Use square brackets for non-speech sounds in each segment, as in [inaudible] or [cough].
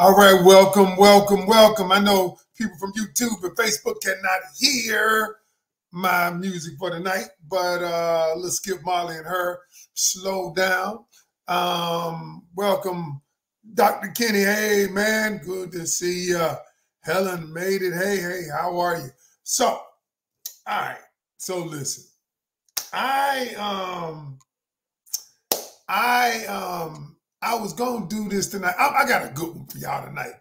All right, welcome, welcome, welcome. I know people from YouTube and Facebook cannot hear my music for tonight, but uh, let's give Molly and her slow down. Um, welcome, Dr. Kenny. Hey, man, good to see you. Helen made it. Hey, hey, how are you? So, all right. So listen, I um, I um I was gonna do this tonight. I, I, got a good one for y'all tonight.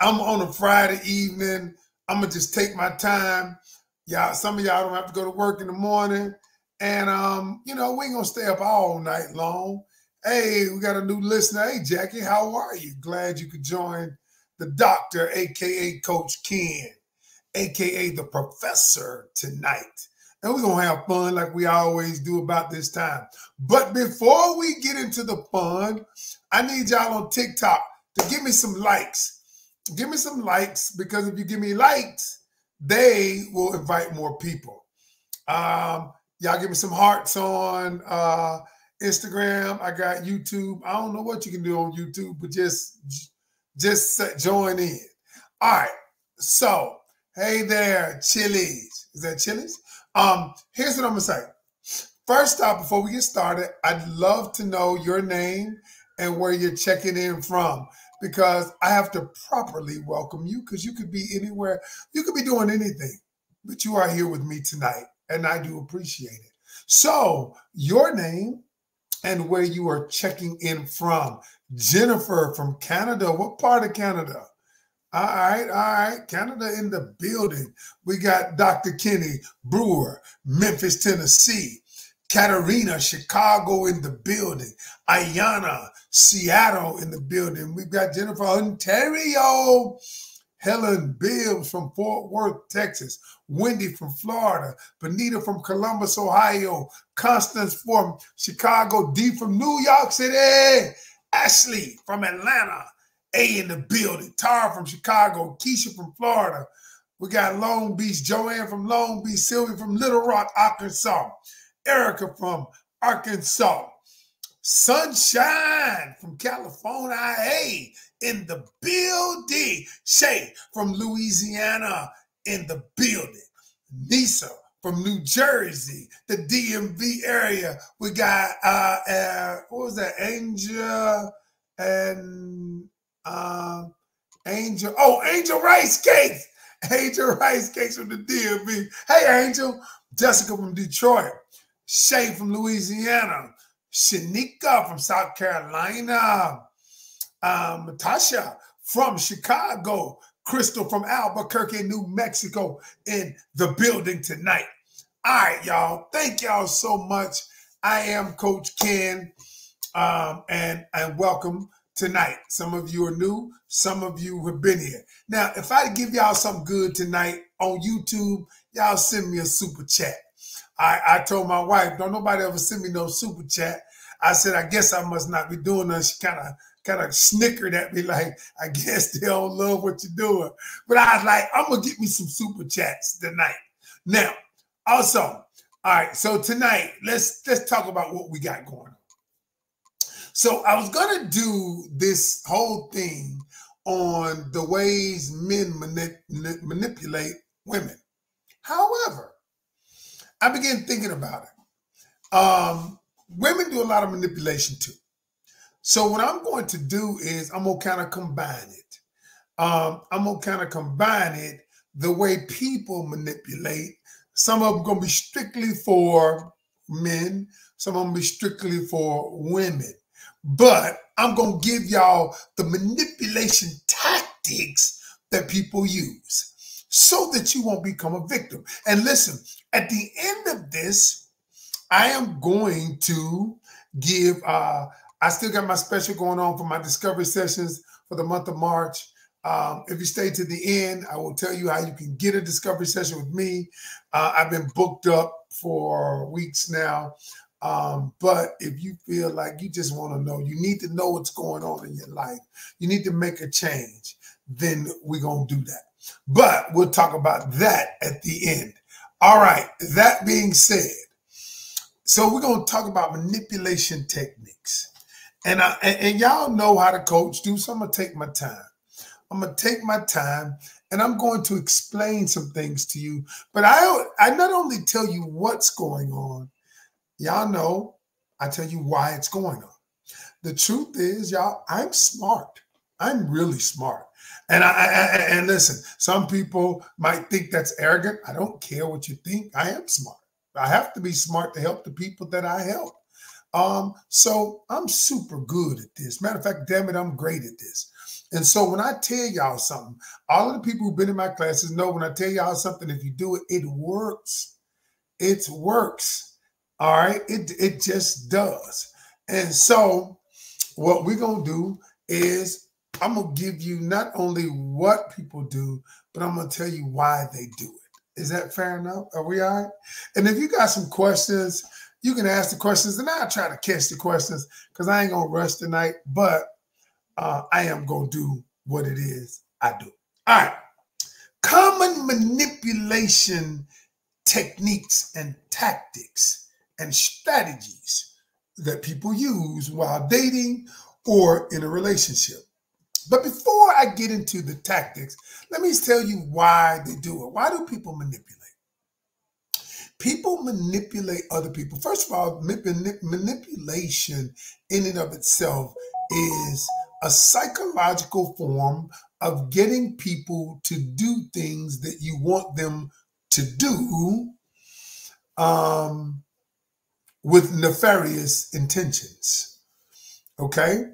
I'm on a Friday evening. I'm gonna just take my time. Y'all, some of y'all don't have to go to work in the morning, and um, you know we ain't gonna stay up all night long. Hey, we got a new listener. Hey, Jackie, how are you? Glad you could join the doctor, aka Coach Ken, aka the professor tonight and we're gonna have fun like we always do about this time. But before we get into the fun, I need y'all on TikTok to give me some likes. Give me some likes because if you give me likes, they will invite more people. Um, y'all give me some hearts on uh, Instagram. I got YouTube. I don't know what you can do on YouTube, but just just join in. All right. So, hey there, Chili's. Is that Chili's? Um, here's what I'm gonna say. First off, before we get started, I'd love to know your name and where you're checking in from because I have to properly welcome you because you could be anywhere, you could be doing anything, but you are here with me tonight, and I do appreciate it. So, your name and where you are checking in from. Jennifer from Canada. What part of Canada? All right, all right. Canada in the building. We got Dr. Kenny Brewer, Memphis, Tennessee. Katarina, Chicago in the building. Ayana, Seattle in the building. We've got Jennifer, Ontario. Helen Bibbs from Fort Worth, Texas. Wendy from Florida. Benita from Columbus, Ohio. Constance from Chicago. D from New York City. Ashley from Atlanta. A in the building. Tara from Chicago, Keisha from Florida. We got Long Beach, Joanne from Long Beach, Sylvia from Little Rock, Arkansas, Erica from Arkansas, Sunshine from California, hey, in the building. Shay from Louisiana in the building. Nisa from New Jersey, the DMV area. We got uh, uh what was that? Angel and um, Angel. Oh, Angel Rice Cakes. [laughs] Angel Rice Cakes from the DMV. Hey, Angel. Jessica from Detroit. Shay from Louisiana. Shanika from South Carolina. Um, Natasha from Chicago. Crystal from Albuquerque, New Mexico in the building tonight. All right, y'all. Thank y'all so much. I am Coach Ken, um, and, and welcome tonight. Some of you are new, some of you have been here. Now, if I give y'all something good tonight on YouTube, y'all send me a super chat. I, I told my wife, don't nobody ever send me no super chat. I said, I guess I must not be doing that. She kind of kind of snickered at me [laughs] like, I guess they don't love what you're doing. But I was like, I'm gonna get me some super chats tonight. Now, also, all right, so tonight, let's let's talk about what we got going on. So I was gonna do this whole thing on the ways men manip- manipulate women. However, I began thinking about it. Um, women do a lot of manipulation too. So what I'm going to do is I'm gonna kind of combine it. Um, I'm gonna kind of combine it the way people manipulate. Some of them gonna be strictly for men. Some of them be strictly for women. But I'm gonna give y'all the manipulation tactics that people use so that you won't become a victim. And listen, at the end of this, I am going to give uh I still got my special going on for my discovery sessions for the month of March. Um, if you stay to the end, I will tell you how you can get a discovery session with me. Uh, I've been booked up for weeks now. Um, but if you feel like you just want to know, you need to know what's going on in your life, you need to make a change, then we're going to do that. But we'll talk about that at the end. All right. That being said, so we're going to talk about manipulation techniques. And, I, and, and y'all know how to coach do, so I'm going to take my time. I'm going to take my time and I'm going to explain some things to you. But I, I not only tell you what's going on, y'all know I tell you why it's going on. The truth is, y'all, I'm smart. I'm really smart. And I, I, and listen, some people might think that's arrogant. I don't care what you think. I am smart. I have to be smart to help the people that I help. Um, so I'm super good at this. Matter of fact, damn it, I'm great at this. And so when I tell y'all something, all of the people who've been in my classes know when I tell y'all something, if you do it, it works. It works. All right. It, it just does. And so what we're to do is I'm to give you not only what people do, but I'm to tell you why they do it. Is that fair enough? Are we all right? And if you got some questions, you can ask the questions and I'll try to catch the questions because I ain't to rush tonight, but uh, I am to do what it is I do. All right. Common manipulation techniques and tactics and strategies that people use while dating or in a relationship. But before I get into the tactics, let me tell you why they do it. Why do people manipulate? People manipulate other people. First of all, manipulation in and of itself is a psychological form of getting people to do things that you want them to do um, with nefarious intentions. Okay?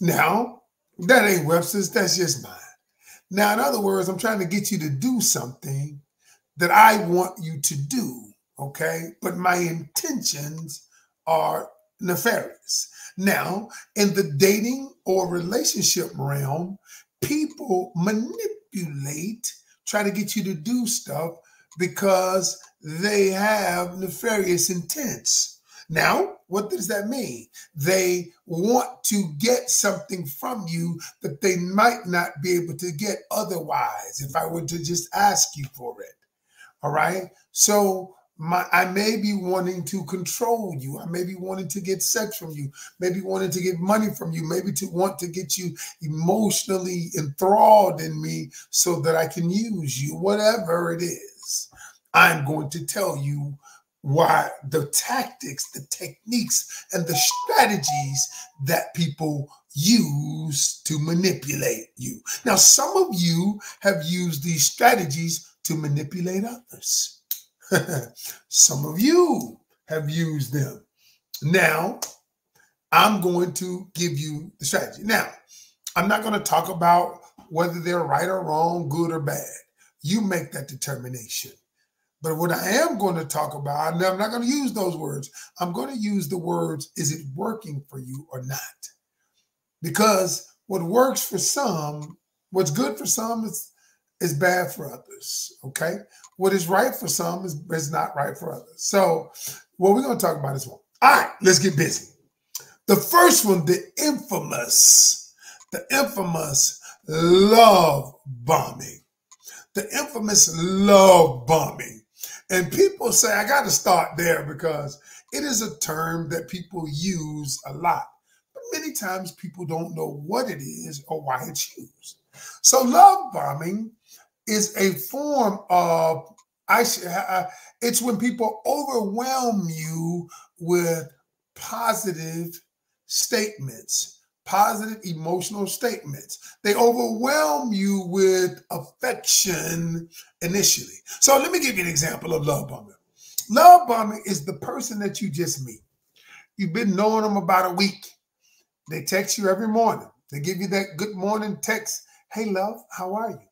Now, that ain't Webster's, that's just mine. Now, in other words, I'm trying to get you to do something that I want you to do, okay? But my intentions are nefarious. Now, in the dating or relationship realm, people manipulate, try to get you to do stuff because they have nefarious intents. Now, what does that mean? They want to get something from you that they might not be able to get otherwise if I were to just ask you for it. All right. So my I may be wanting to control you. I may be wanting to get sex from you, maybe wanting to get money from you, maybe to want to get you emotionally enthralled in me so that I can use you, whatever it is. I'm going to tell you why the tactics, the techniques, and the strategies that people use to manipulate you. Now, some of you have used these strategies to manipulate others. [laughs] some of you have used them. Now, I'm going to give you the strategy. Now, I'm not going to talk about whether they're right or wrong, good or bad. You make that determination. But what I am going to talk about, I'm not going to use those words. I'm going to use the words, is it working for you or not? Because what works for some, what's good for some is is bad for others. Okay. What is right for some is, is not right for others. So, what we're going to talk about is one. All right, let's get busy. The first one, the infamous, the infamous love bombing. The infamous love bombing. And people say, I got to start there because it is a term that people use a lot. But many times people don't know what it is or why it's used. So, love bombing is a form of I it's when people overwhelm you with positive statements, positive emotional statements. They overwhelm you with affection initially. So let me give you an example of love bombing. Love bombing is the person that you just meet. You've been knowing them about a week. They text you every morning. They give you that good morning text. Hey, love, how are you?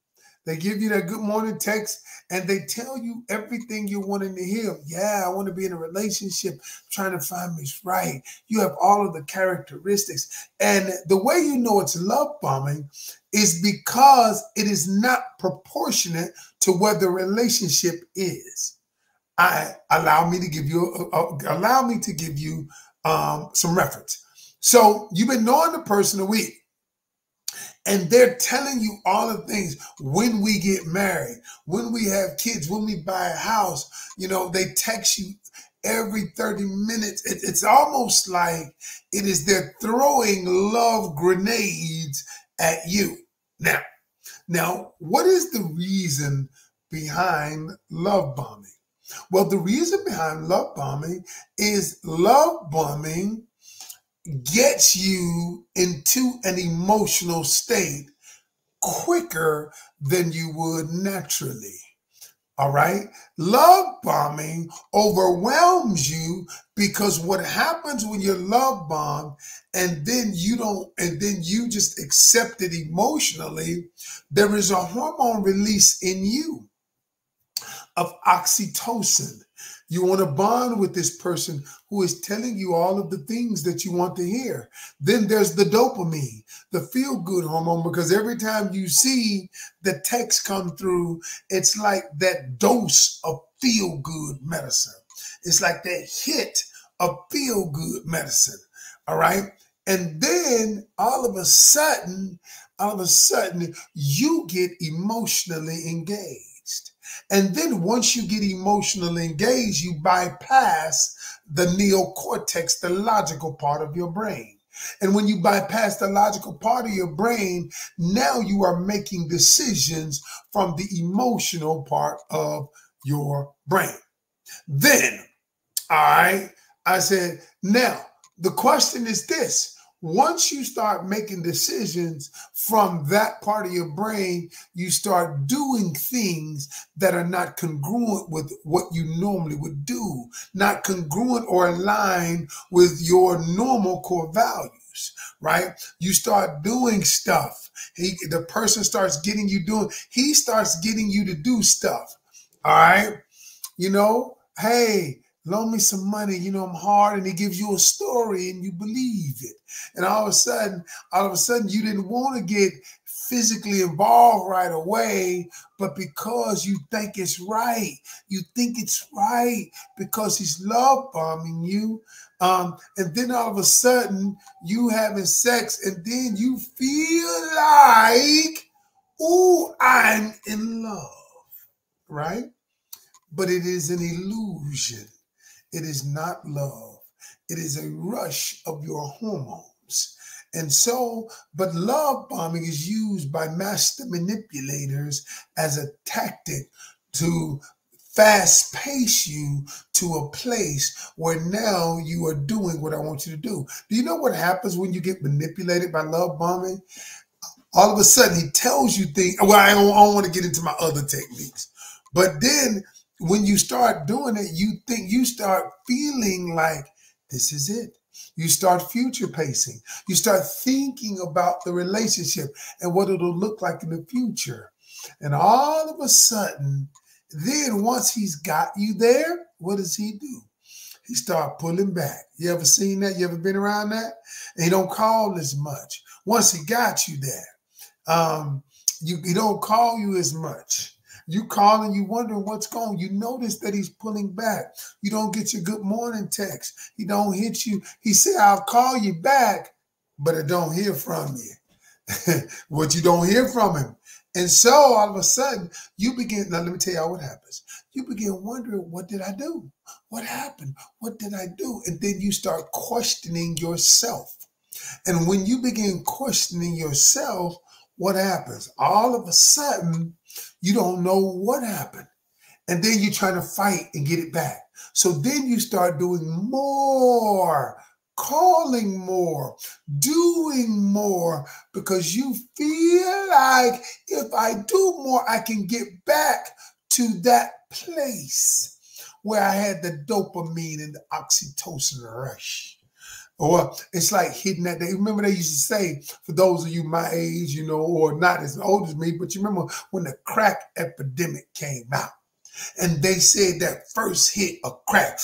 They give you that good morning text and they tell you everything you're wanting to hear. Yeah, I want to be in a relationship, trying to find me right. You have all of the characteristics. And the way you know it's love bombing is because it is not proportionate to what the relationship is. I allow me to give you allow me to give you um, some reference. So you've been knowing the person a week and they're telling you all the things when we get married, when we have kids, when we buy a house. You know, they text you every 30 minutes. It, it's almost like it is they're throwing love grenades at you. Now, now, what is the reason behind love bombing? Well, the reason behind love bombing is love bombing gets you into an emotional state quicker than you would naturally. All right. Love bombing overwhelms you because what happens when you're love bombed and then you don't, and then you just accept it emotionally, there is a hormone release in you of oxytocin. You want to bond with this person who is telling you all of the things that you want to hear. Then there's the dopamine, the feel good hormone, because every time you see the text come through, it's like that dose of feel good medicine. It's like that hit of feel good medicine. All right. And then all of a sudden, all of a sudden, you get emotionally engaged. And then once you get emotionally engaged, you bypass the neocortex, the logical part of your brain. And when you bypass the logical part of your brain, now you are making decisions from the emotional part of your brain. Then, all right, I said, now the question is this once you start making decisions from that part of your brain, you start doing things that are not congruent with what you normally would do, not congruent or aligned with your normal core values, right? You start doing stuff. He, the person starts getting you doing, he starts getting you to do stuff. All right. You know, hey, loan me some money, you know, I'm hard, and he gives you a story and you believe it. And all of a sudden, all of a sudden, you didn't want to get physically involved right away, but because you think it's right, you think it's right because he's love bombing you. Um, and then all of a sudden, you having sex, and then you feel like, oh, I'm in love, right? But it is an illusion it is not love. It is a rush of your hormones. And so, but love bombing is used by master manipulators as a tactic to fast pace you to a place where now you are doing what I want you to do. Do you know what happens when you get manipulated by love bombing? All of a sudden, he tells you things. Well, I don't, I don't want to get into my other techniques, but then when you start doing it, you think you start feeling like this is it. You start future pacing. You start thinking about the relationship and what it'll look like in the future. And all of a sudden, then once he's got you there, what does he do? He start pulling back. You ever seen that? You ever been around that? And he don't call as much. Once he got you there, um, you he don't call you as much. You call and you wondering what's going. You notice that he's pulling back. You don't get your good morning text. He don't hit you. He said, "I'll call you back," but I don't hear from you. [laughs] what you don't hear from him. And so all of a sudden, you begin. Now, let me tell y'all what happens. You begin wondering, what did I do? What happened? What did I do? And then you start questioning yourself. And when you begin questioning yourself, what happens? All of a sudden, you don't know what happened. And then you're trying to fight and get it back. So then you start doing more, calling more, doing more, because you feel like if I do more, I can get back to that place where I had the dopamine and the oxytocin rush. Or it's like hitting that. They remember they used to say, for those of you my age, you know, or not as old as me, but you remember when the crack epidemic came out, and they said that first hit of crack.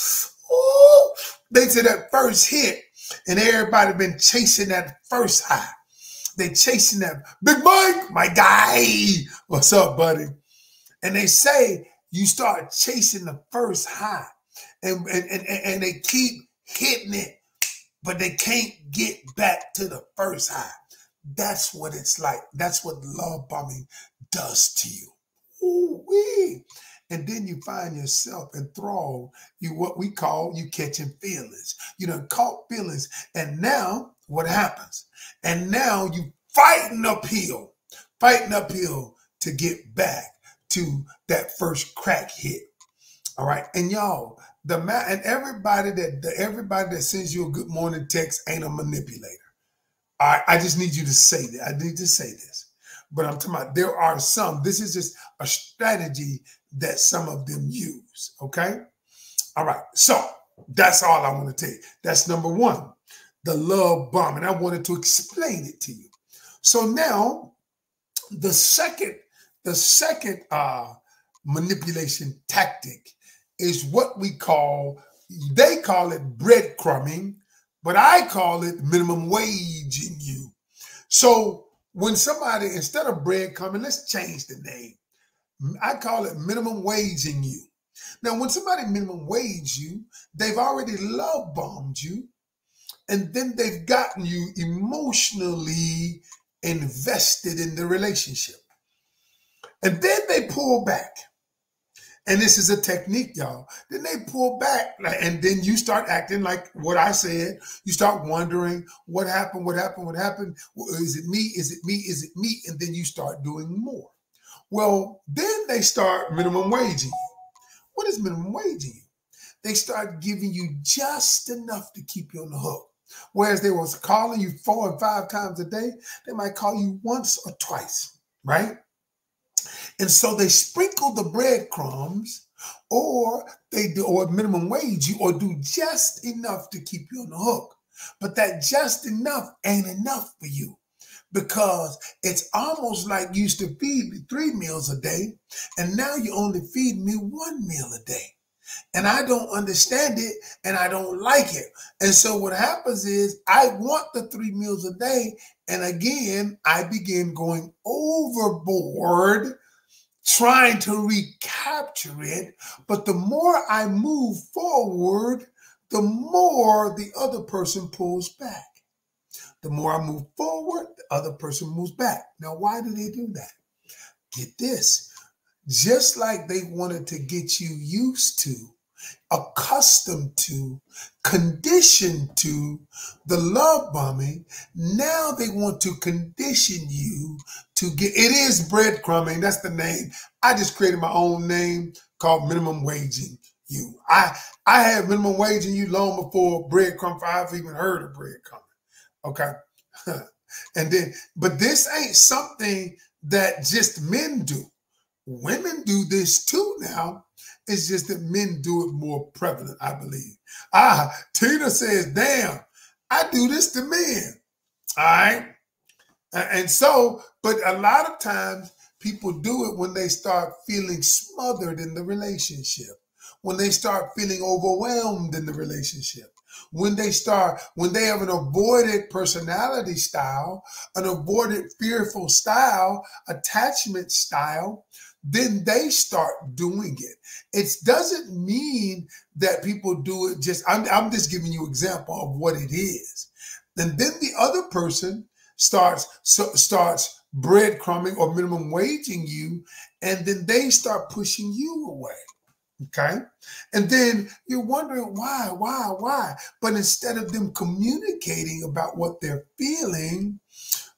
Ooh, they said that first hit, and everybody been chasing that first high. They chasing that Big Mike, my guy. What's up, buddy? And they say you start chasing the first high, and and and, and they keep hitting it but they can't get back to the first high. That's what it's like. That's what love bombing does to you. Ooh-wee. And then you find yourself enthralled. You what we call you catching feelings. You know, caught feelings. And now what happens? And now you fighting uphill, fighting uphill to get back to that first crack hit. All right. And y'all, the man and everybody that the, everybody that sends you a good morning text ain't a manipulator. I I just need you to say that. I need to say this. But I'm talking about there are some. This is just a strategy that some of them use. Okay. All right. So that's all I want to tell you. That's number one, the love bomb. And I wanted to explain it to you. So now the second, the second uh manipulation tactic is what we call, they call it breadcrumbing, but I call it minimum wage in you. So when somebody, instead of breadcrumbing, let's change the name. I call it minimum wage in you. Now, when somebody minimum wage you, they've already love bombed you, and then they've gotten you emotionally invested in the relationship. And then they pull back. And this is a technique, y'all. Then they pull back, and then you start acting like what I said. You start wondering what happened, what happened, what happened. Is it me? Is it me? Is it me? And then you start doing more. Well, then they start minimum waging. What is minimum waging? They start giving you just enough to keep you on the hook. Whereas they was calling you four and five times a day, they might call you once or twice, right? And so they sprinkle the breadcrumbs or they do or minimum wage you or do just enough to keep you on the hook. But that just enough ain't enough for you because it's almost like you used to feed me three meals a day and now you only feed me one meal a day. And I don't understand it and I don't like it. And so what happens is I want the three meals a day. And again, I begin going overboard trying to recapture it. But the more I move forward, the more the other person pulls back. The more I move forward, the other person moves back. Now, why do they do that? Get this. Just like they wanted to get you used to accustomed to, conditioned to the love bombing. Now they want to condition you to get it is breadcrumbing. That's the name. I just created my own name called minimum waging you. I I had minimum waging you long before breadcrumb. I've even heard of breadcrumbing. Okay. [laughs] and then, but this ain't something that just men do. Women do this too now. It's just that men do it more prevalent, I believe. Ah, Tina says, damn, I do this to men. All right. And so, but a lot of times people do it when they start feeling smothered in the relationship, when they start feeling overwhelmed in the relationship, when they start, when they have an avoided personality style, an avoided fearful style, attachment style, then they start doing it. It doesn't mean that people do it just, I'm, I'm just giving you example of what it is. And then the other person starts, so, starts breadcrumbing or minimum waging you, and then they start pushing you away. Okay. And then you're wondering why, why, why. But instead of them communicating about what they're feeling,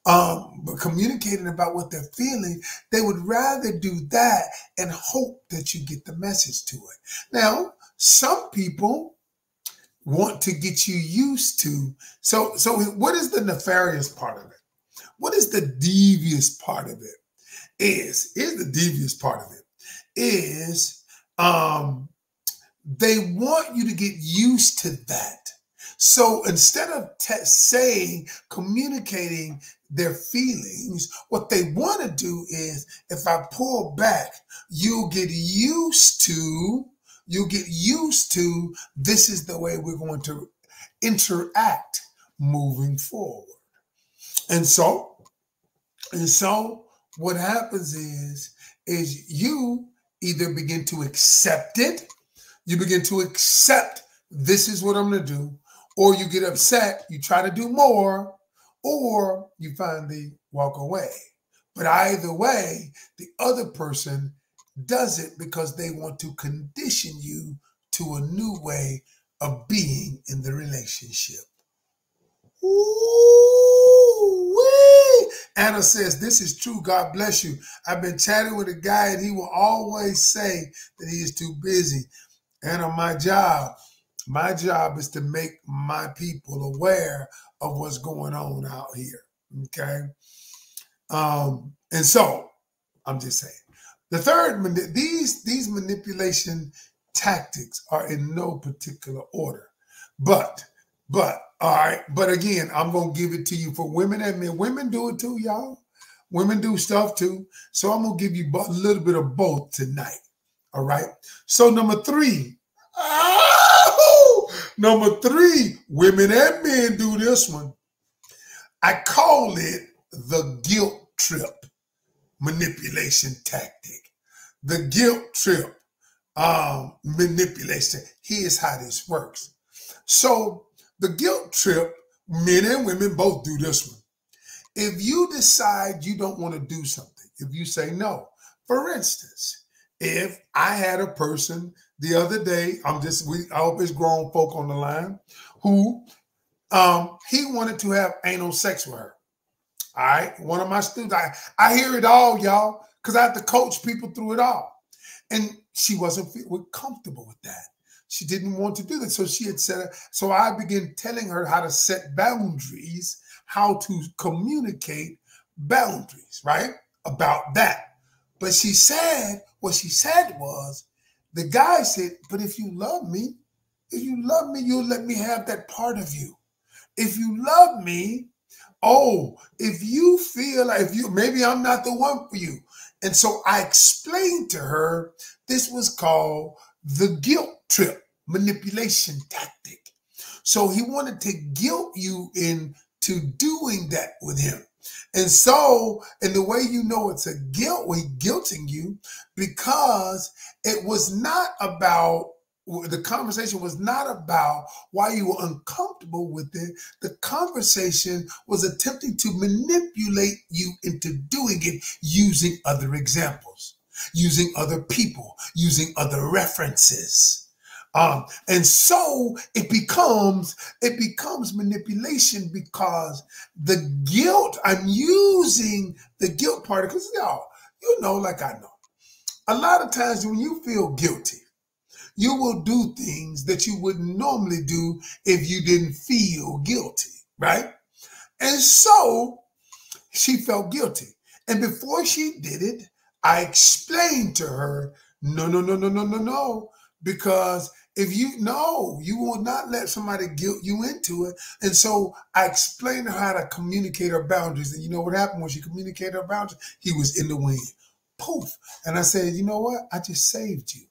um, but communicating about what they're feeling, they would rather do that and hope that you get the message to it. Now, some people want to get you used to. So, so what is the nefarious part of it? What is the devious part of it? Is is the devious part of it is um, they want you to get used to that. So instead of saying, communicating their feelings, what they want to do is if I pull back, you'll get used to, you'll get used to this is the way we're going to interact moving forward. And so, and so what happens is, is you either begin to accept it, you begin to accept this is what I'm going to do, or you get upset, you try to do more, or you finally walk away. But either way, the other person does it because they want to condition you to a new way of being in the relationship. Ooh-wee. Anna says, This is true. God bless you. I've been chatting with a guy, and he will always say that he is too busy. Anna, my job, my job is to make my people aware of what's going on out here. Okay. Um, and so I'm just saying. The third, these these manipulation tactics are in no particular order. But, but all right. But again, I'm going to give it to you for women and men. Women do it too, y'all. Women do stuff too. So I'm to give you a little bit of both tonight. All right. So, number three. Oh, number three, women and men do this one. I call it the guilt trip manipulation tactic. The guilt trip um, manipulation. Here's how this works. So, the guilt trip, men and women both do this one. If you decide you don't want to do something, if you say no, for instance, if I had a person the other day, I'm just we I hope it's grown folk on the line who um he wanted to have anal sex with her. All right. One of my students, I, I hear it all, y'all, because I have to coach people through it all. And she wasn't comfortable with that. She didn't want to do that. So she had said, so I began telling her how to set boundaries, how to communicate boundaries, right? About that. But she said, what she said was, the guy said, but if you love me, if you love me, you'll let me have that part of you. If you love me, oh, if you feel like you maybe I'm not the one for you. And so I explained to her this was called the guilt trip manipulation tactic. So he wanted to guilt you into doing that with him. And so, and the way you know it's a guilt, we guilting you because it was not about the conversation was not about why you were uncomfortable with it. The conversation was attempting to manipulate you into doing it using other examples, using other people, using other references. Um, and so it becomes it becomes manipulation because the guilt I'm using the guilt part because y'all you know like I know a lot of times when you feel guilty you will do things that you wouldn't normally do if you didn't feel guilty right? And so she felt guilty. And before she did it I explained to her no no no no no no no because if you know, you will not let somebody guilt you into it. And so I explained how to communicate her boundaries. And you know what happened when she communicated her boundaries? He was in the wind. Poof. And I said, you know what? I just saved you.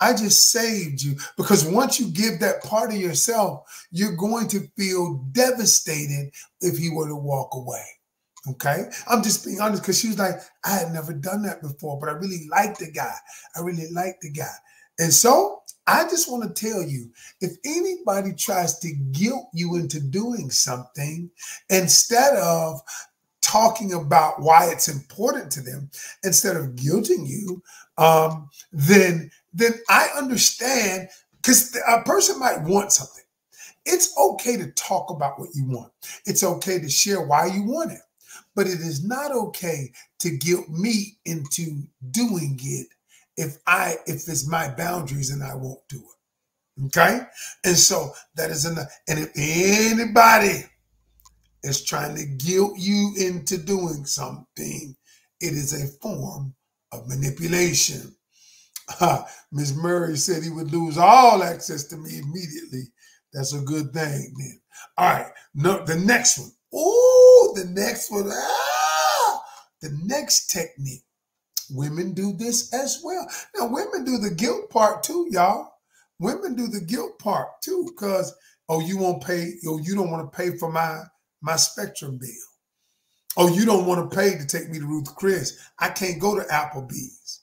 I just saved you. Because once you give that part of yourself, you're going to feel devastated if he were to walk away. Okay. I'm just being honest because she was like, I had never done that before, but I really like the guy. I really like the guy. And so I just want to tell you if anybody tries to guilt you into doing something instead of talking about why it's important to them, instead of guilting you, um, then then I understand because a person might want something. It's okay to talk about what you want. It's okay to share why you want it. But it is not okay to guilt me into doing it if I if it's my boundaries and I won't do it. Okay? And so that is enough. And if anybody is trying to guilt you into doing something, it is a form of manipulation. Miss Murray said he would lose all access to me immediately. That's a good thing then. All right. No, the next one. Oh, the next one. Ah, the next technique. Women do this as well. Now, women do the guilt part too, y'all. Women do the guilt part too, because oh, you won't pay, oh, you don't want to pay for my my spectrum bill. Oh, you don't want to pay to take me to Ruth Chris. I can't go to Applebee's.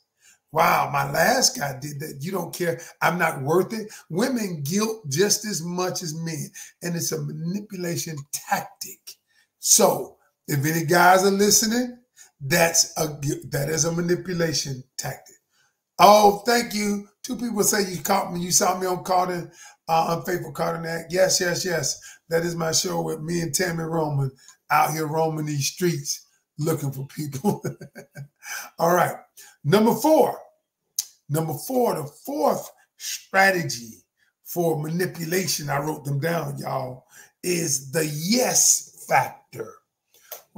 Wow, my last guy did that. You don't care. I'm not worth it. Women guilt just as much as men, and it's a manipulation tactic. So, if any guys are listening, that's a that is a manipulation tactic. Oh, thank you. Two people say you caught me. You saw me on Carden, uh, Unfaithful Carden Yes, yes, yes. That is my show with me and Tammy Roman out here roaming these streets looking for people. [laughs] All right. Number four. Number four, the fourth strategy for manipulation, I wrote them down, y'all, is the yes factor.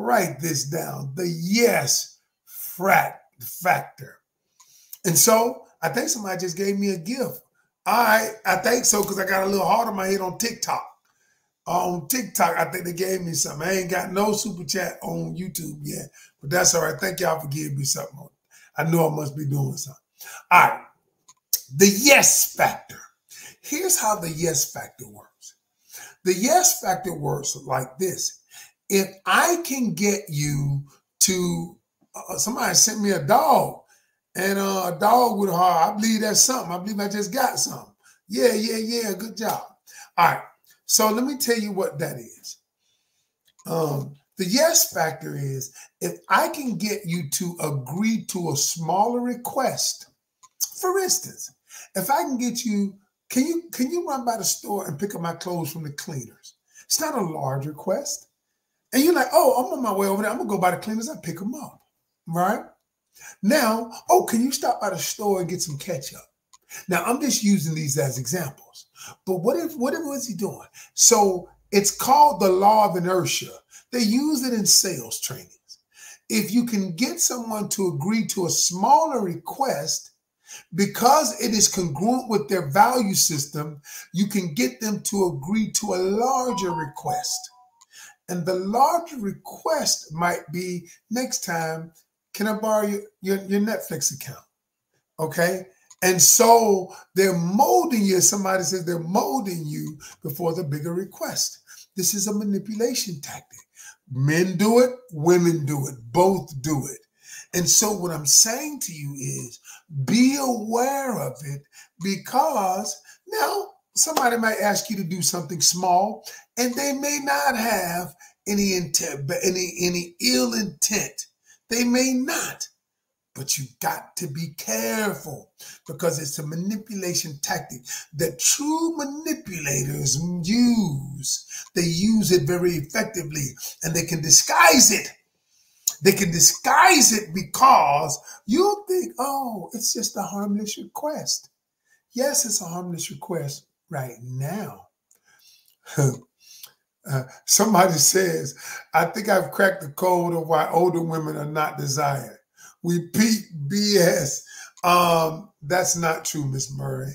Write this down the yes frat factor. And so I think somebody just gave me a gift. I I think so because I got a little heart on my head on TikTok. On TikTok, I think they gave me something. I ain't got no super chat on YouTube yet, but that's all right. Thank y'all for giving me something. I know I must be doing something. All right. The yes factor. Here's how the yes factor works. The yes factor works like this. If I can get you to, uh, somebody sent me a dog and uh, a dog with a heart, I believe that's something. I believe I just got something. Yeah, yeah, yeah. Good job. All right. So let me tell you what that is. Um, the yes factor is if I can get you to agree to a smaller request, for instance, if I can get you, can you can you run by the store and pick up my clothes from the cleaners? It's not a large request. And you're like, oh, I'm on my way over there. I'm gonna go by the cleaners and pick them up. Right? Now, oh, can you stop by the store and get some ketchup? Now, I'm just using these as examples. But what if what if was he doing? So it's called the law of inertia. They use it in sales trainings. If you can get someone to agree to a smaller request, because it is congruent with their value system, you can get them to agree to a larger request. And the larger request might be next time, can I borrow your, your, your Netflix account? Okay. And so they're molding you. Somebody says they're molding you before the bigger request. This is a manipulation tactic. Men do it, women do it, both do it. And so, what I'm saying to you is be aware of it because now somebody might ask you to do something small and they may not have any intent, any, any ill intent. They may not. But you got to be careful because it's a manipulation tactic that true manipulators use. They use it very effectively and they can disguise it. They can disguise it because you'll think, oh, it's just a harmless request. Yes, it's a harmless request right now. [laughs] uh, somebody says, I think I've cracked the code of why older women are not desired. We peak BS. Um, that's not true, Miss Murray.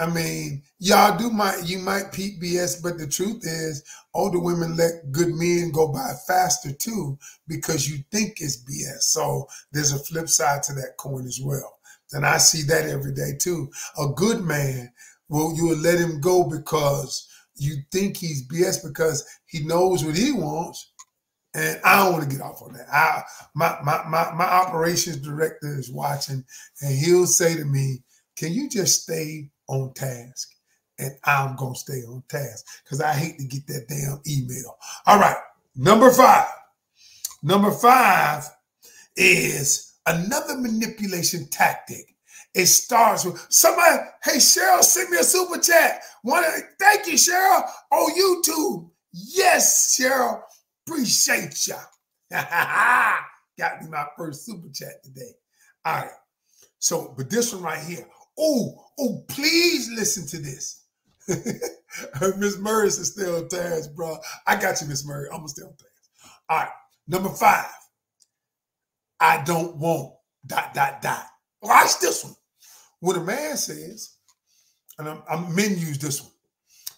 I mean, y'all do might you might peak BS, but the truth is older women let good men go by faster too because you think it's BS. So there's a flip side to that coin as well. And I see that every day too. A good man, well, you will let him go because you think he's BS because he knows what he wants. And I don't want to get off on that. I my my my, my operations director is watching and he'll say to me, Can you just stay on task? And I'm gonna stay on task because I hate to get that damn email. All right, number five. Number five is another manipulation tactic. It starts with somebody, hey Cheryl, send me a super chat. One thank you, Cheryl, on YouTube. Yes, Cheryl, appreciate ya. [laughs] Got me my first super chat today. All right. So, but this one right here. Oh, oh, please listen to this. [laughs] Miss Murray is still on task, bro. I got you, Miss Murray. I'm gonna stay on task. All right. Number five. I don't want dot dot dot. Watch this one. When a man says, and I'm, I'm men use this one.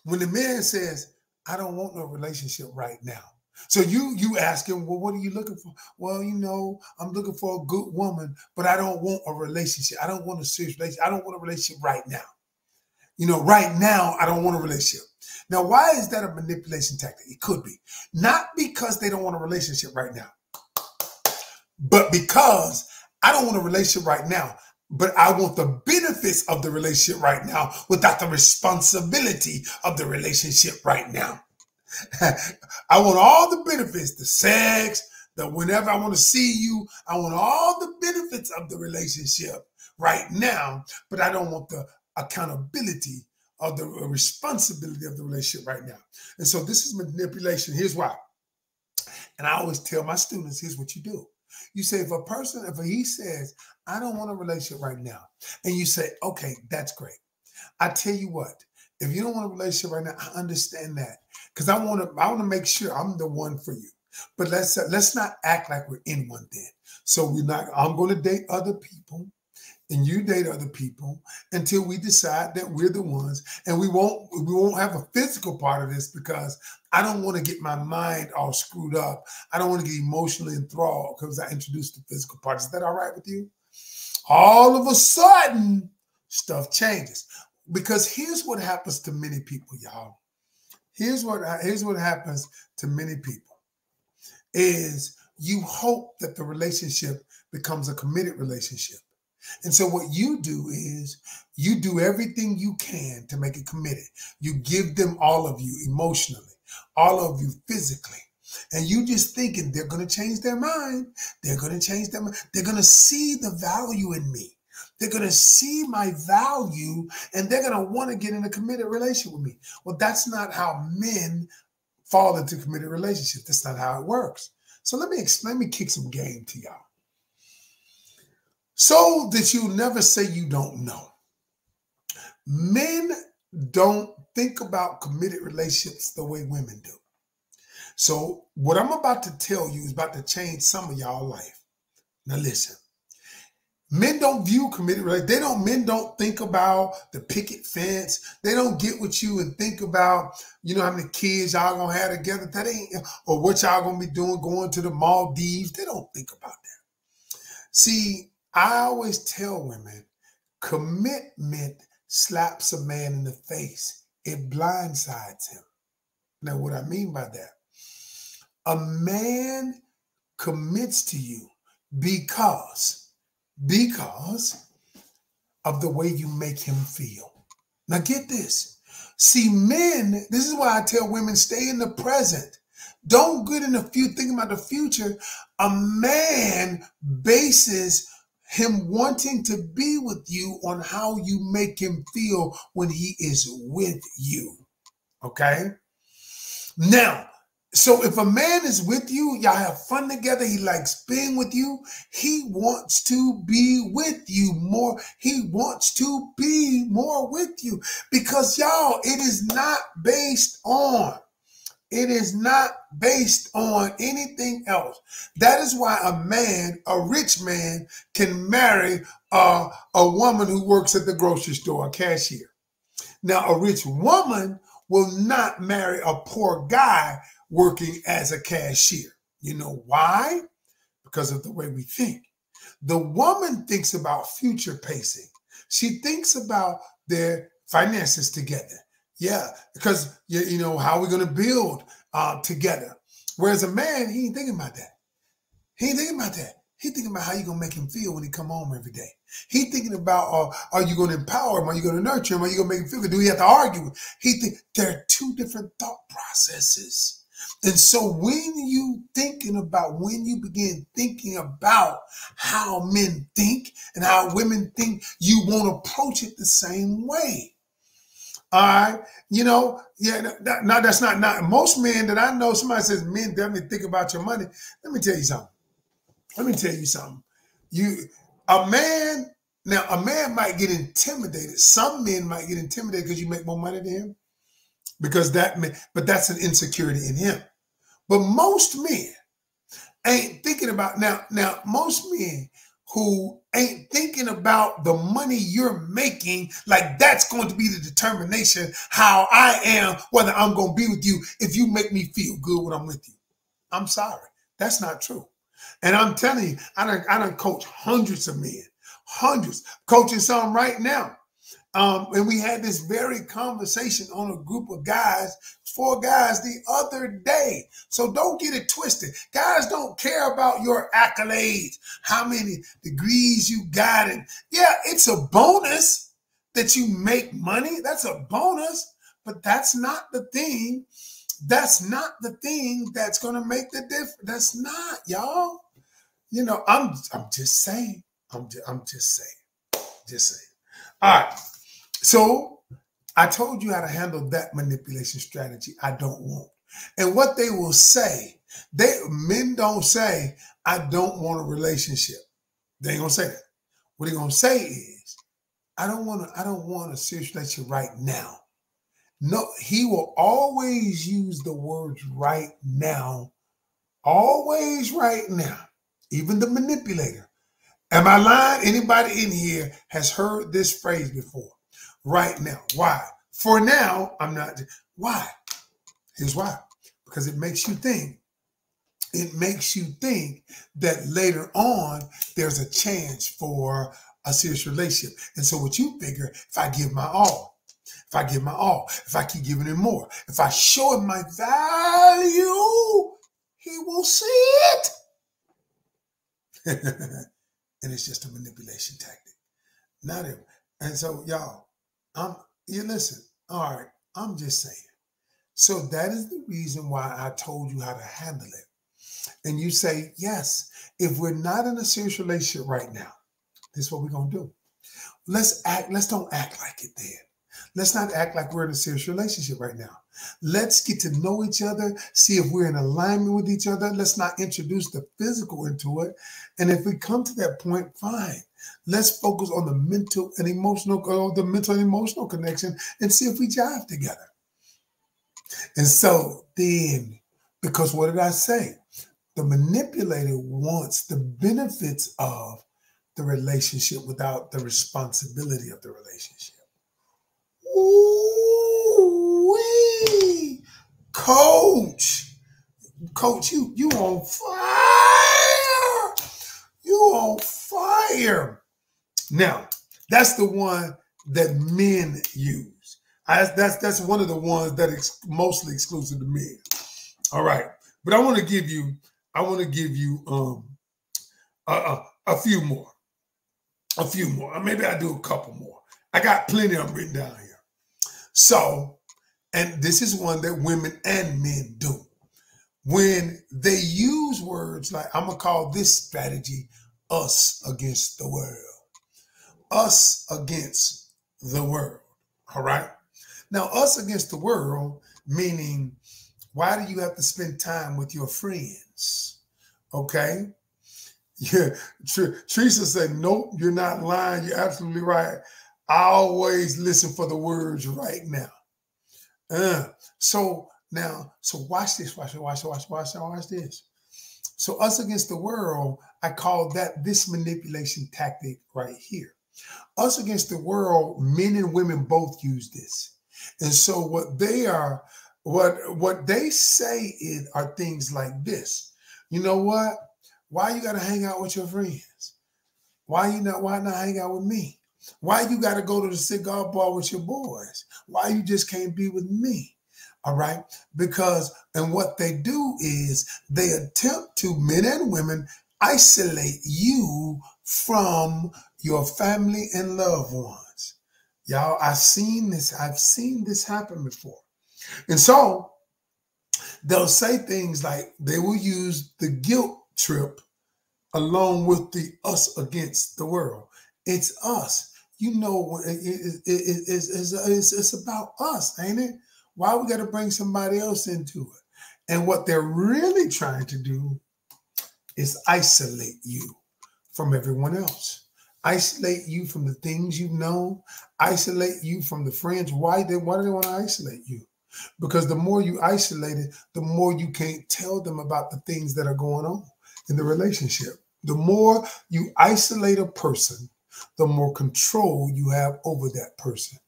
When the man says, I don't want no relationship right now. So you you ask him, well, what are you looking for? Well, you know, I'm looking for a good woman, but I don't want a relationship. I don't want a serious relationship. I don't want a relationship right now. You know, right now, I don't want a relationship. Now, why is that a manipulation tactic? It could be. Not because they don't want a relationship right now, but because I don't want a relationship right now, but I want the benefits of the relationship right now without the responsibility of the relationship right now. [laughs] I want all the benefits, the sex, the whenever I want to see you, I want all the benefits of the relationship right now, but I don't want the accountability of the uh, responsibility of the relationship right now. And so this is manipulation. Here's why. And I always tell my students, here's what you do. You say, if a person, if he says, I don't want a relationship right now, and you say, okay, that's great. I tell you what, if you don't want a relationship right now, I understand that because I want to. I want to make sure I'm the one for you. But let's let's not act like we're in one then. So we're not. I'm going to date other people and you date other people until we decide that we're the ones. And we won't we won't have a physical part of this because i don't want to get my mind all screwed up. I don't want to get emotionally enthralled because i introduced the physical part. Is that all right with you? All of a sudden stuff changes. Because here's what happens to many people y'all. Here's what here's what happens to many people is you hope that the relationship becomes a committed relationship and so what you do is you do everything you can to make it committed. You give them all of you emotionally, all of you physically. And you just thinking they're going to change their mind. They're going to change them. They're going to see the value in me. They're going to see my value and they're going to want to get in a committed relationship with me. Well, that's not how men fall into committed relationships. That's not how it works. So let me explain, let me kick some game to y'all so that you never say you don't know. Men don't think about committed relationships the way women do. So, what I'm about to tell you is about to change some of y'all life. Now, listen. Men don't view committed relationships. They don't. Men don't think about the picket fence. They don't get with you and think about, you know, how many kids y'all gonna have together. That ain't, or what y'all gonna be doing, going to the Maldives. They don't think about that. See, I always tell women commitment slaps a man in the face, it blindsides him. Now, what I mean by that, a man commits to you because, because of the way you make him feel. Now, get this. See, men, this is why I tell women stay in the present. Don't get in the future, thinking about the future. A man bases him wanting to be with you on how you make him feel when he is with you. Okay? Now, so if a man is with you, y'all have fun together, he likes being with you, he wants to be with you more. He wants to be more with you because y'all, it is not based on it is not based on anything else. That is why a man, a rich man, can marry a, a woman who works at the grocery store, a cashier. Now, a rich woman will not marry a poor guy working as a cashier. You know why? Because of the way we think. The woman thinks about future pacing. She thinks about their finances together. Yeah, because you, you know how we're going to build uh, together. Whereas a man, he ain't thinking about that. He ain't thinking about that. He thinking about how you gonna make him feel when he come home every day. He thinking about uh, are you gonna empower him? Are you gonna nurture him? Are you gonna make him feel good? Do we have to argue? He think there are two different thought processes. And so when you thinking about, when you begin thinking about how men think and how women think, you won't approach it the same way. All right. You know, yeah, that, that's not, not most men that I know, somebody says men definitely think about your money. Let me tell you something. Let me tell you something. You, a man, now a man might get intimidated. Some men might get intimidated because you make more money than him. Because that, but that's an insecurity in him. But most men ain't thinking about now. Now, most men who ain't thinking about the money you're making, like that's going to be the determination how I am, whether I'm going to be with you if you make me feel good when I'm with you. I'm sorry. That's not true. And I'm telling you, I don't I don't coach hundreds of men, hundreds, coaching some right now. Um, and we had this very conversation on a group of guys, four guys the other day. So don't get it twisted. Guys don't care about your accolades, how many degrees you got. And yeah, it's a bonus that you make money. That's a bonus, but that's not the thing. That's not the thing that's going to make the difference. That's not, y'all. You know, I'm I'm just saying. I'm just, I'm just saying. Just saying. All right. So I told you how to handle that manipulation strategy. I don't want. And what they will say, they men don't say, I don't want a relationship. They ain't gonna say that. What they're gonna say is, I don't want to, I don't want a serious relationship right now. No, he will always use the words right now, always right now, even the manipulator. Am I lying? Anybody in here has heard this phrase before? Right now. Why? For now, I'm not. Why? Here's why. Because it makes you think. It makes you think that later on there's a chance for a serious relationship. And so what you figure, if I give my all, if I give my all, if I keep giving him more, if I show him my value, he will see it. [laughs] and it's just a manipulation tactic. Not him. And so, y'all, I'm you listen. All right, I'm just saying. So that is the reason why I told you how to handle it. And you say, yes, if we're not in a serious relationship right now, this is what we're gonna do. Let's act, let's don't act like it then. Let's not act like we're in a serious relationship right now. Let's get to know each other, see if we're in alignment with each other. Let's not introduce the physical into it. And if we come to that point, fine. Let's focus on the mental and emotional, uh, the mental and emotional connection and see if we jive together. And so then, because what did I say? The manipulator wants the benefits of the relationship without the responsibility of the relationship. Ooh-wee. Coach, coach, you you on fire. You on fire. Now, that's the one that men use. I, that's that's one of the ones that is mostly exclusive to men. All right, but I want to give you I want to give you um a, a, a few more, a few more. Maybe I do a couple more. I got plenty of them written down here. So, and this is one that women and men do. When they use words like, I'm to call this strategy us against the world. Us against the world. All right. Now, us against the world, meaning, why do you have to spend time with your friends? Okay. [laughs] Yeah. Teresa said, nope, you're not lying. You're absolutely right. I always listen for the words right now. Uh, so now, so watch this, watch it, watch it, watch it, watch it, watch this. So us against the world, I call that this manipulation tactic right here. Us against the world, men and women both use this. And so what they are, what what they say is are things like this. You know what? Why you gotta hang out with your friends? Why you not? Why not hang out with me? Why you got to go to the cigar bar with your boys? Why you just can't be with me? All right. Because, and what they do is they attempt to, men and women, isolate you from your family and loved ones. Y'all, I've seen this, I've seen this happen before. And so they'll say things like they will use the guilt trip along with the us against the world. It's us. You know, it, it, it, it's, it's, it's about us, ain't it? Why we got to bring somebody else into it? And what they're really trying to do is isolate you from everyone else. Isolate you from the things you know. Isolate you from the friends. Why they why do they want to isolate you? Because the more you isolate it, the more you can't tell them about the things that are going on in the relationship. The more you isolate a person, the more control you have over that person.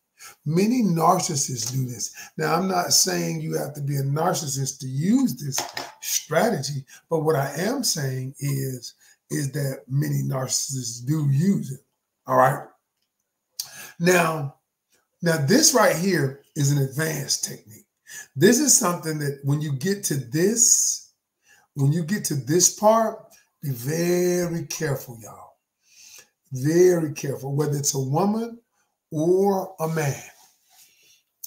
Many narcissists do this. Now, I'm not saying you have to be a narcissist to use this strategy, but what I am saying is, is that many narcissists do use it. All right. Now, now this right here is an advanced technique. This is something that when you get to this, when you get to this part, be very careful, y'all. Very careful, whether it's a woman or a man.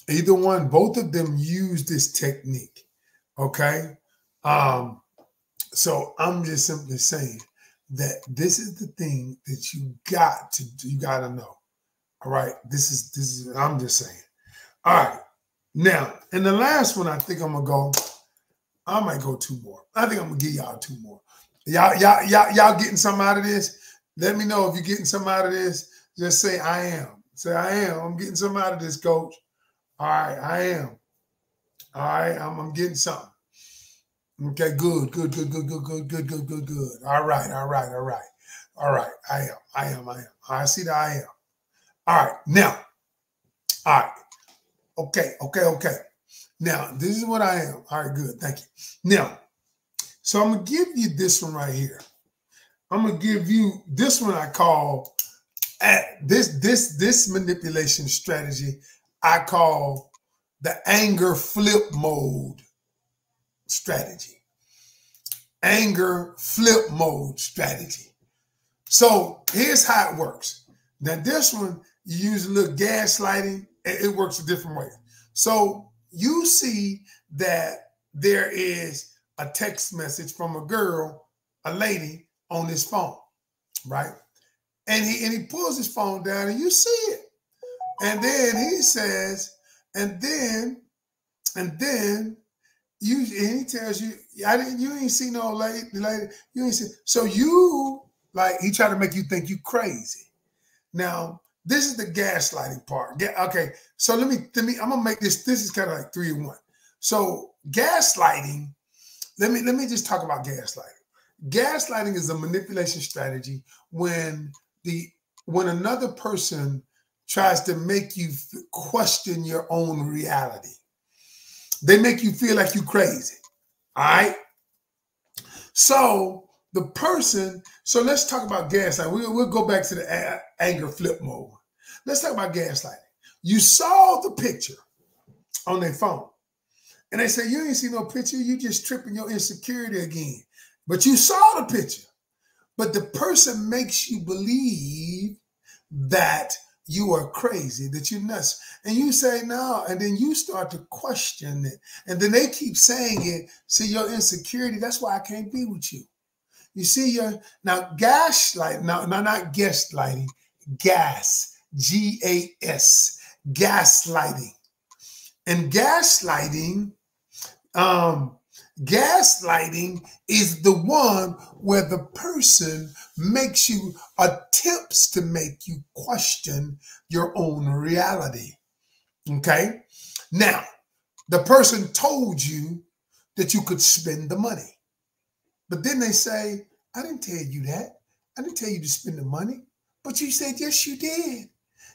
Either one, both of them use this technique. Okay. Um, so I'm just simply saying that this is the thing that you got to you got to know. All right. This is this is I'm just saying. All right. Now, and the last one I think I'm gonna go. I might go two more. I think I'm gonna give y'all two more. Y'all, y'all, y'all, y'all getting something out of this? Let me know if you're getting something out of this. Just say I am. Say, I am. I'm getting some out of this, coach. All right, I am. All right, I'm, I'm getting something. Okay, good, good, good, good, good, good, good, good, good, good. All right, all right, all right. All right, I am, I am, I am. I see that I am. All right, now, all right. Okay, okay, okay. Now, this is what I am. All right, good. Thank you. Now, so I'm going to give you this one right here. I'm going to give you this one I call this this this manipulation strategy I call the anger flip mode strategy. Anger flip mode strategy. So here's how it works. Now this one you use a little gaslighting. and It works a different way. So you see that there is a text message from a girl, a lady on this phone, right? And he and he pulls his phone down and you see it. And then he says, and then, and then you and he tells you, I didn't you ain't see no lady, lady, you ain't see. So you like he tried to make you think you crazy. Now, this is the gaslighting part. Okay, so let me let me I'm gonna make this. This is kind of like three in one. So gaslighting, let me let me just talk about gaslighting. Gaslighting is a manipulation strategy when the when another person tries to make you question your own reality, they make you feel like you're crazy. All right. So the person, so let's talk about gaslighting. We'll, we'll go back to the anger flip mode. Let's talk about gaslighting. You saw the picture on their phone, and they say, You ain't see no picture, you just tripping your insecurity again. But you saw the picture. But the person makes you believe that you are crazy, that you're nuts. And you say no, and then you start to question it. And then they keep saying it. See, your insecurity, that's why I can't be with you. You see, your now gaslight, now, now not gaslighting, gas, G-A-S, gaslighting. And gaslighting um, Gaslighting is the one where the person makes you attempts to make you question your own reality. Okay? Now, the person told you that you could spend the money. But then they say, I didn't tell you that. I didn't tell you to spend the money. But you said, yes, you did.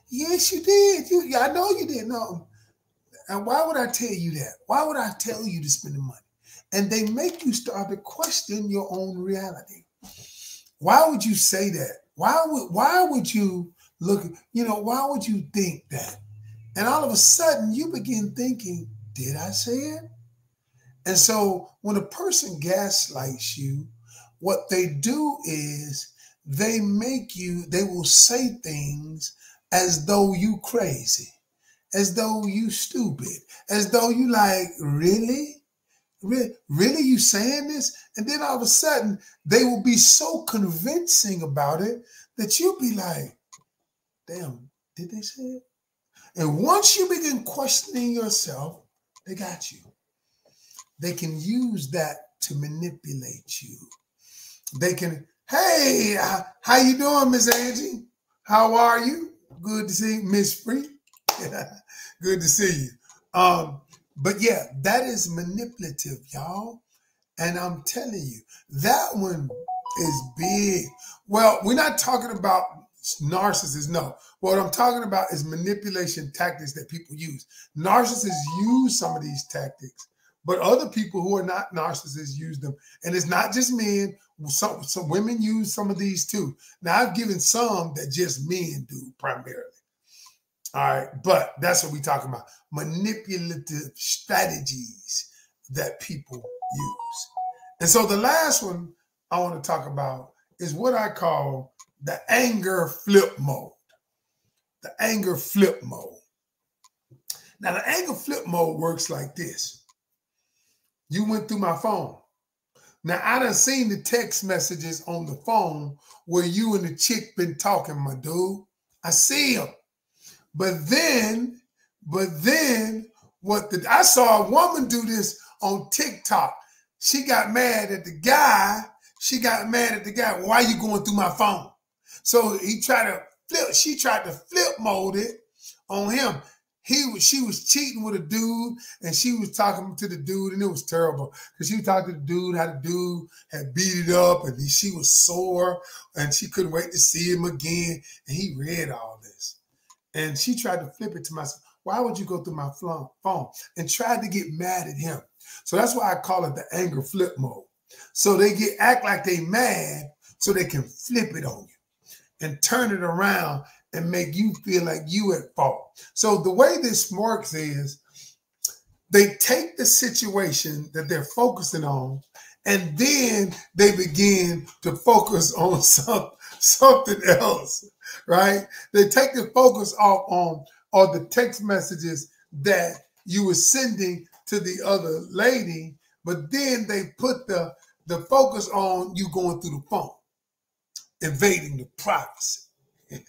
Yes, you did. You, I know you did. No. And why would I tell you that? Why would I tell you to spend the money? And they make you start to question your own reality. Why would you say that? Why would why would you look, you know, why would you think that? And all of a sudden you begin thinking, did I say it? And so when a person gaslights you, what they do is they make you, they will say things as though you crazy, as though you stupid, as though you like, really? Really, really you saying this? And then all of a sudden, they will be so convincing about it that you'll be like, damn, did they say it? And once you begin questioning yourself, they got you. They can use that to manipulate you. They can, hey, how you doing, Miss Angie? How are you? Good to see Miss Free. [laughs] Good to see you. Um, but yeah, that is manipulative, y'all. And I'm telling you, that one is big. Well, we're not talking about narcissists, no. What I'm talking about is manipulation tactics that people use. Narcissists use some of these tactics, but other people who are not narcissists use them. And it's not just men. Some, some women use some of these too. Now, I've given some that just men do primarily. All right, but that's what we're talking about manipulative strategies that people use. And so the last one I want to talk about is what I call the anger flip mode. The anger flip mode. Now, the anger flip mode works like this. You went through my phone. Now, I done seen the text messages on the phone where you and the chick been talking, my dude. I see them. But then, but then what the I saw a woman do this on TikTok. She got mad at the guy. She got mad at the guy. Why are you going through my phone? So he tried to flip, she tried to flip mode it on him. He was she was cheating with a dude and she was talking to the dude and it was terrible because she was talking to the dude how the dude had beat it up and he, she was sore and she couldn't wait to see him again and he read all and she tried to flip it to myself. Why would you go through my phone? And tried to get mad at him. So that's why I call it the anger flip mode. So they get act like they mad so they can flip it on you and turn it around and make you feel like you at fault. So the way this works is they take the situation that they're focusing on and then they begin to focus [laughs] on some, [laughs] something else right? They take the focus off um, on all the text messages that you were sending to the other lady, but then they put the the focus on you going through the phone, invading the privacy. [laughs]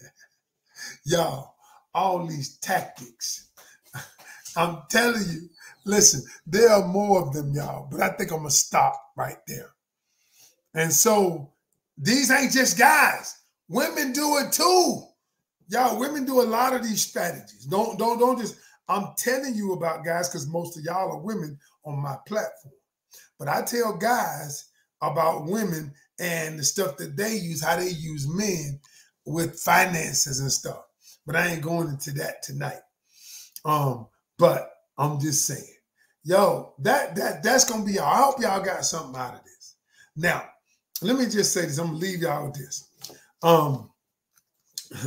Y'all, all these tactics. [laughs] I'm telling you, listen, there are more of them, y'all, but I think I'm gonna stop right there. And so these ain't just guys. Women do it too. Y'all, women do a lot of these strategies. Don't don't don't just. I'm telling you about guys because most of y'all are women on my platform. But I tell guys about women and the stuff that they use, how they use men with finances and stuff. But I ain't going into that tonight. Um, but I'm just saying, yo, that that that's gonna be. I hope y'all got something out of this. Now, let me just say this. I'm gonna leave y'all with this. Um, [laughs]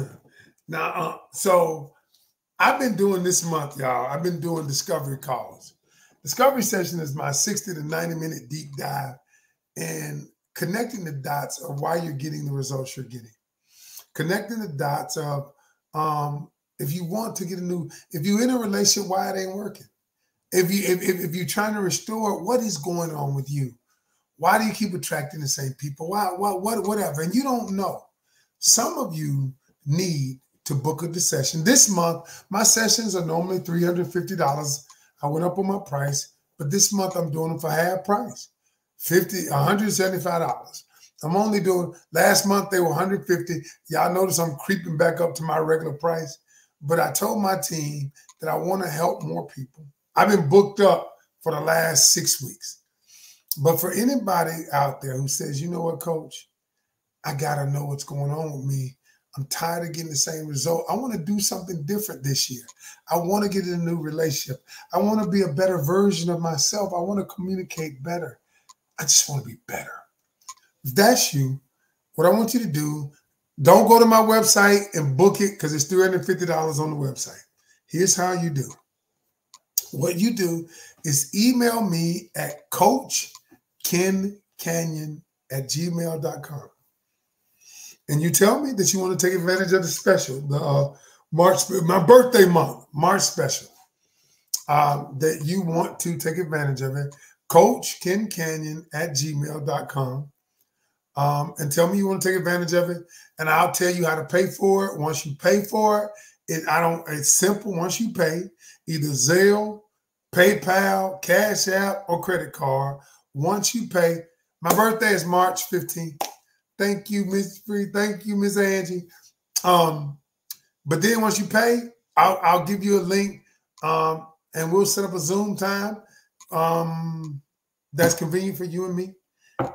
now, uh, so I've been doing this month, y'all. I've been doing discovery calls. Discovery session is my 60 to 90 minute deep dive and connecting the dots of why you're getting the results you're getting. Connecting the dots of um, if you want to get a new, if you're in a relationship, why it ain't working. If you if, if, if you're trying to restore, what is going on with you? Why do you keep attracting the same people? Why what what whatever? And you don't know. Some of you need to book a session. This month, my sessions are normally $350. I went up on my price, but this month I'm doing them for half price. 50 $175. I'm only doing last month they were 150. Y'all notice I'm creeping back up to my regular price. But I told my team that I want to help more people. I've been booked up for the last six weeks. But for anybody out there who says, you know what, coach, I got to know what's going on with me. I'm tired of getting the same result. I want to do something different this year. I want to get in a new relationship. I want to be a better version of myself. I want to communicate better. I just want to be better. If that's you, what I want you to do, Don't go to my website and book it because it's $350 on the website. Here's how you do. What you do is email me at Coach Ken Canion at gmail.com. And you tell me that you want to take advantage of the special, the uh, March, my birthday month, March special, um, that you want to take advantage of it. Coach Ken Canion at gmail.com um, and tell me you want to take advantage of it, and I'll tell you how to pay for it. Once you pay for it, it I don't. It's simple. Once you pay, either Zelle, PayPal, Cash App, or credit card. Once you pay, my birthday is March 15th. Thank you, Miss Free. Thank you, Miss Angie. Um, but then once you pay, I'll, I'll give you a link, um, and we'll set up a Zoom time um, that's convenient for you and me,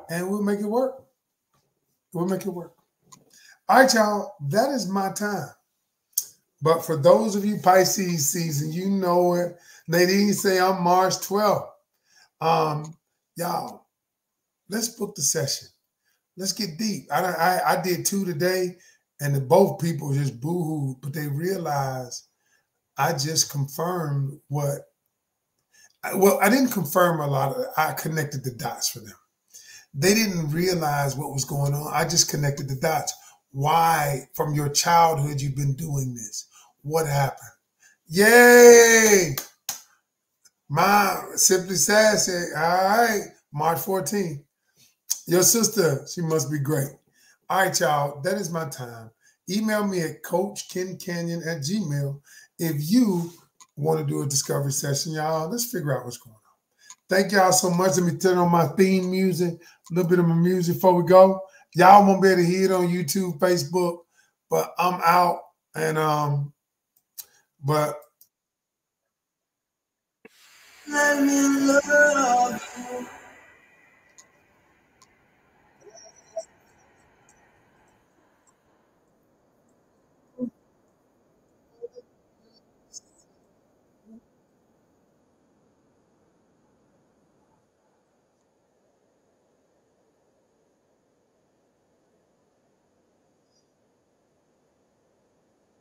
and we'll make it work. We'll make it work. All right, y'all, that is my time. But for those of you Pisces season, you know it. They didn't say I'm March 12th. Um, y'all, let's book the session. Let's get deep. I, I, I did two today, and both people just boohoo, but they realized I just confirmed what. Well, I didn't confirm a lot of. I connected the dots for them they didn't realize what was going on. I just connected the dots. Why, from your childhood, you've been doing this? What happened? Yay! My simply sad said, all right, March 14th. Your sister, she must be great. All right, y'all, that is my time. Email me at Coach Ken Canion at Gmail if you want to do a discovery session, y'all. Let's figure out what's going on. Thank y'all so much. Let me turn on my theme music, a little bit of my music before we go. Y'all won't be able to hear it on YouTube, Facebook, but I'm out. And um, but let me love you.